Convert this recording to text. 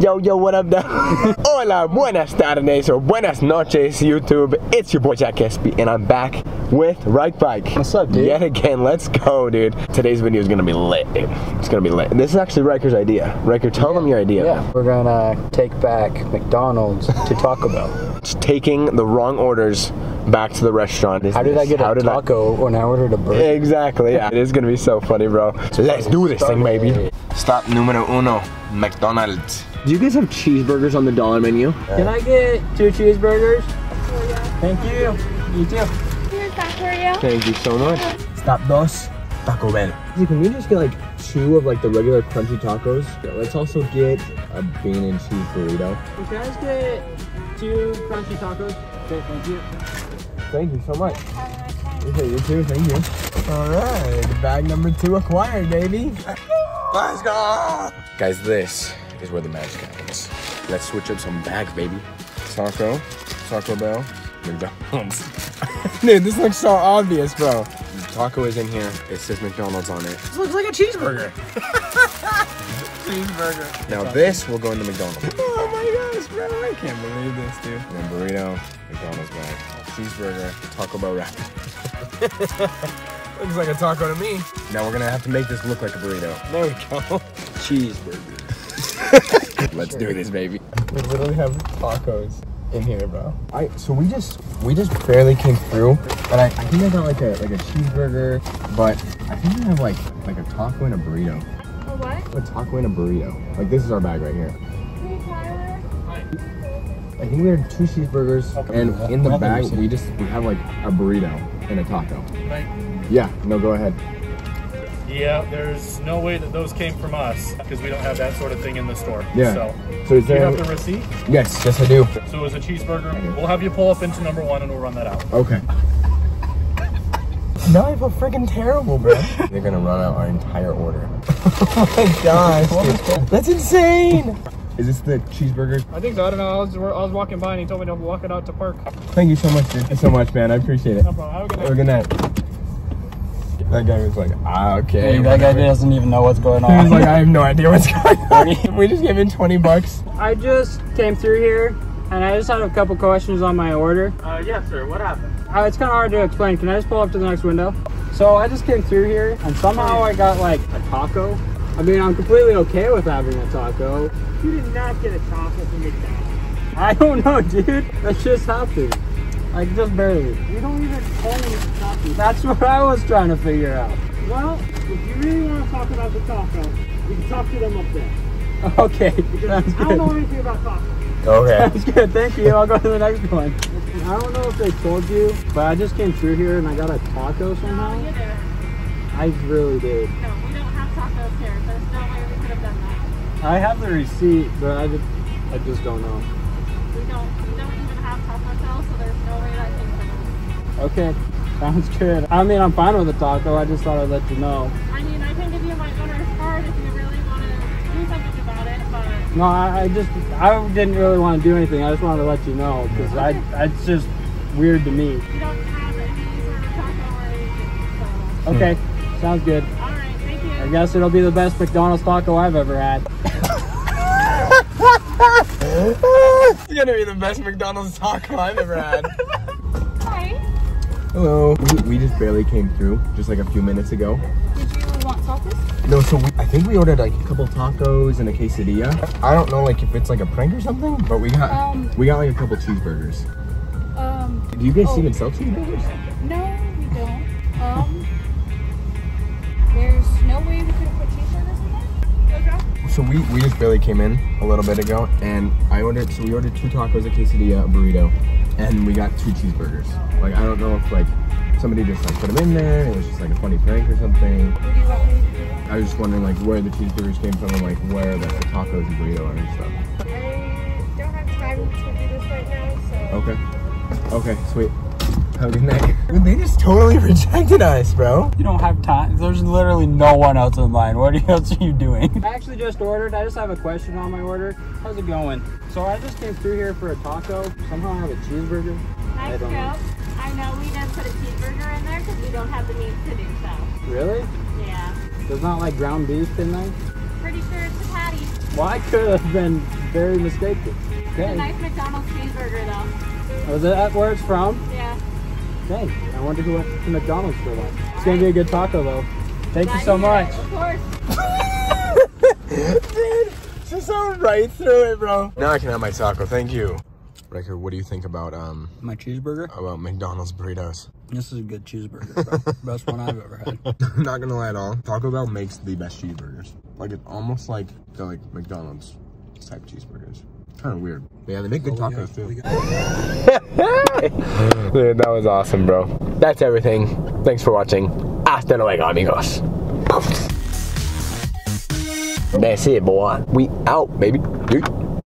Yo, yo, what up, though? Hola, buenas tardes, or buenas noches, YouTube. It's your boy Jack Espy, and I'm back with Right Bike. What's up, dude? Yet again, let's go, dude. Today's video is gonna be lit, dude. It's gonna be lit. This is actually Riker's idea. Riker, tell them your idea. Yeah, we're gonna take back McDonald's to Taco Bell. It's taking the wrong orders back to the restaurant. How did I get How a did I- taco when I ordered a burger? Exactly, yeah. It is gonna be so funny, bro. Let's do this thing, baby. Stop numero uno, McDonald's. Do you guys have cheeseburgers on the dollar menu? Can I get two cheeseburgers? Thank you. You too. Here's Taqueria. Thank you so much. Stop dos, Taco Bell. Can we just get like two of like the regular crunchy tacos? Yeah, let's also get a bean and cheese burrito. Can I just get two crunchy tacos? Okay, thank you. Thank you so much. Okay, you too, thank you. All right, bag number two acquired, baby. Let's go. Guys, this is where the magic happens. Let's switch up some bags, baby. Taco, Taco Bell, McDonald's. Dude, this looks so obvious, bro. Taco is in here. It says McDonald's on it. This looks like a cheeseburger. cheeseburger. Now this will go into McDonald's. Oh my gosh, bro! I can't believe this, dude. And then burrito, McDonald's bag, cheeseburger, Taco Bell wrap. Looks like a taco to me. Now we're gonna have to make this look like a burrito. There we go. Cheeseburger. Let's do this, baby. We literally have tacos in here, bro. I so we just we just barely came through, and I, I think I got like a like a cheeseburger, but I think I have like like a taco and a burrito. A what? A taco and a burrito. Like this is our bag right here. Hey, Tyler. I think we had two cheeseburgers, and in the bag we just we have like a burrito and a taco. Right. Yeah. No, go ahead. Yeah, there's no way that those came from us because we don't have that sort of thing in the store. Yeah. So, So is do you there? have the receipt? Yes, yes I do. So it was a cheeseburger. We'll have you pull up into number one and we'll run that out. Okay. Now I feel freaking terrible, bro. They're gonna run out our entire order. oh my gosh, that's insane. Is this the cheeseburger? I think so. I don't know. I was, I was walking by and he told me to walk it out to park. Thank you so much, dude. Thank you so much, man. I appreciate it. No problem. Have a good Have a good night. That guy was like, ah, okay. that guy doesn't even know what's going He was on. like, I have no idea what's going on. we just gave him 20 bucks. I just came through here and I just had a couple questions on my order. Uh, yes, sir. What happened? Uh, it's kind of hard to explain. Can I just pull up to the next window? So I just came through here and somehow I got like a taco. I mean, I'm completely okay with having a taco. You did not get a taco from McDonald's. I don't know, dude. That just happened. Like, just barely. You don't even own tacos. That's what I was trying to figure out. Well, if you really want to talk about the taco, you can talk to them up there. Okay, sounds I don't know good. anything about tacos. Okay. Sounds good, thank you. I'll go to the next one. I don't know if they told you, but I just came through here and I got a taco somehow. No, you did. I really did. No, we don't have tacos here. There's no way we could have done that. I have the receipt, but I just, I just don't know. We don't. We don't even have Taco Bell, so there's no way that us. Okay, sounds good. I mean, I'm fine with the taco. I just thought I'd let you know. I mean, I can give you my owner's card if you really want to do something about it, but No, I, I just, I didn't really want to do anything. I just wanted to let you know because I, it's just weird to me. we don't have any sort of taco or anything. So, Okay, sounds good. I guess it'll be the best McDonald's taco I've ever had. It's gonna be the best McDonald's taco I've ever had. Hi. Hello. We, we just barely came through, just like a few minutes ago. Did you want tacos? No, so we, I think we ordered like a couple tacos and a quesadilla. I don't know like if it's like a prank or something, but we got Um. we got like a couple cheeseburgers. Um. Do you guys Oh. even sell cheeseburgers? So we, we just barely came in a little bit ago, and I ordered so we ordered two tacos, a quesadilla, a burrito, and we got two cheeseburgers. Like I don't know if like somebody just like put them in there, it was just like a funny prank or something. What do you want me to do? I was just wondering like where the cheeseburgers came from and like where the, the tacos and burrito are and stuff. I don't have time to do this right now, so. Okay. Okay, sweet. Have a good night. They just totally rejected us, bro. You don't have time. There's literally no one else in line. What else are you doing? I actually just ordered. I just have a question on my order. How's it going? So I just came through here for a taco. Somehow I have a cheeseburger. I don't know. I know we didn't put a cheeseburger in there because we don't have the means to do so. Really? Yeah. There's not like ground beef in there? Pretty sure it's a patty. Well, I could have been very mistaken. It's a Okay. nice McDonald's cheeseburger though. Was that where it's from? Yeah. Dang. I wonder who went to McDonald's for lunch. It's gonna be a good taco though. Thank you so to hear it. much. Of course. Dude, just so right through it, bro. Now I can have my taco. Thank you. Riker, what do you think about um My cheeseburger? about McDonald's burritos? This is a good cheeseburger. bro. Best one I've ever had. I'm not gonna lie at all. Taco Bell makes the best cheeseburgers. Like it's almost like the like McDonald's type cheeseburgers. Kind of weird. But yeah, they make good tacos too. Dude, that was awesome, bro. That's everything. Thanks for watching. Hasta luego, amigos. That's it, boy. We out, baby. Dude.